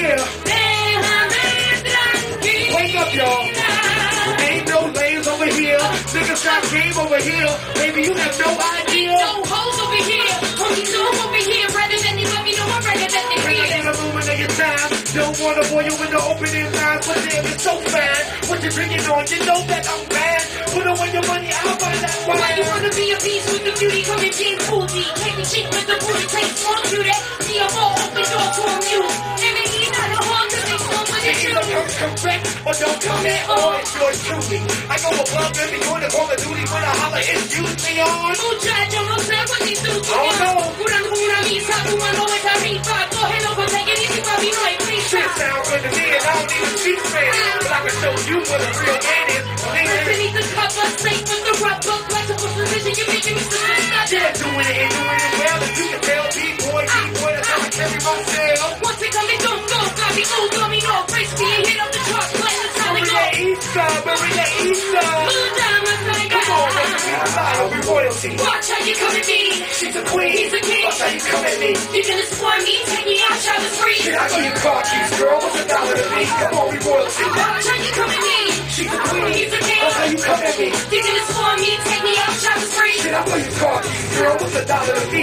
here. Wake up, y'all. Ain't no lanes over here. Niggas got game over here. Baby, you have no idea. No hoes over here. Two over here. Rather than you let me know I'm better than the Can I real. a moment of your time? Don't wanna boy you in the opening lines, but damn, it's so fine. What you drinking on? You know that I'm bad. Put away your money, I'll buy that Why you wanna be a beast with the beauty coming booty? Take the cheek with the booty, take small that. See a more open door You truth. correct or don't come at all. It's yours truly. I go above and beyond the call of duty when I holler. It's you, Leon. Muchacho, no sé por qué tú Oh, no. Jurando una misa, fumando esta rifa. Cógelo con take it easy, papi, no hay prisa. Shit sound good to me and I don't even speak Spanish. But I can show you what a real man Watch how you come at me. She's a queen. He's a king. Watch how you come at me. You can explore me, take me out, travel free. Shit, I give you car keys, girl. What's a dollar to me? Come on, we royalty. Watch how you come at me. She's a queen. He's a king. Watch how you come at me. You can explore me, take me out, travel free. Shit, I give you car keys, girl. What's a dollar to me?